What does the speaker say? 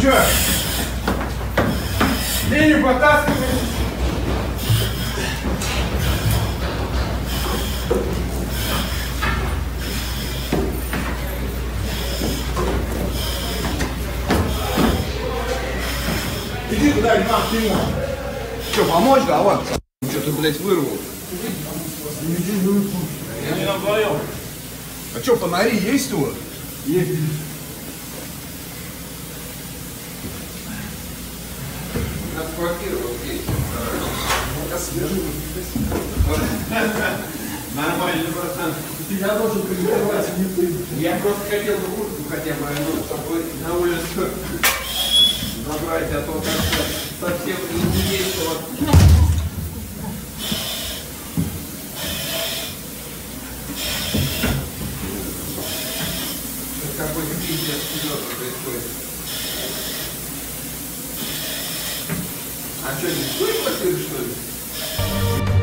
Че? Леню потаскивай. Иди туда, на, к нему. Че, помочь, да? Вот. Что ты, блядь, вырвал? А что, фонари есть у вас? Есть. У нас квартира вот есть. Нормально, братан. Я должен комментировать, не ты. Я просто хотел бы куртку хотя бы ну, чтобы на улицу забрать, а то как-то совсем не есть вот. Какой-то пиздец серьезно происходит. А что, не в той квартире, что ли?